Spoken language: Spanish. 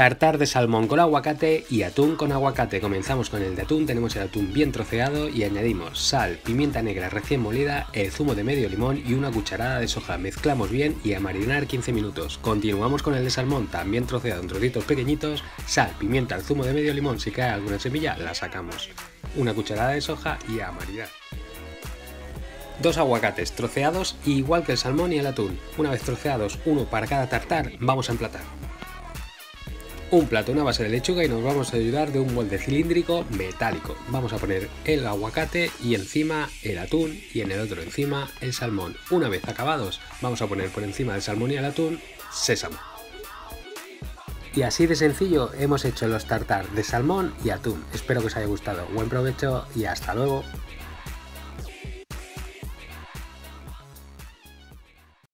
Tartar de salmón con aguacate y atún con aguacate. Comenzamos con el de atún, tenemos el atún bien troceado y añadimos sal, pimienta negra recién molida, el zumo de medio limón y una cucharada de soja. Mezclamos bien y a marinar 15 minutos. Continuamos con el de salmón, también troceado en trocitos pequeñitos, sal, pimienta, el zumo de medio limón, si cae alguna semilla la sacamos. Una cucharada de soja y a. Dos aguacates troceados igual que el salmón y el atún. Una vez troceados, uno para cada tartar, vamos a emplatar un plato, una base de lechuga y nos vamos a ayudar de un molde cilíndrico metálico. Vamos a poner el aguacate y encima el atún y en el otro encima el salmón. Una vez acabados, vamos a poner por encima del salmón y el atún sésamo. Y así de sencillo hemos hecho los tartar de salmón y atún. Espero que os haya gustado. Buen provecho y hasta luego.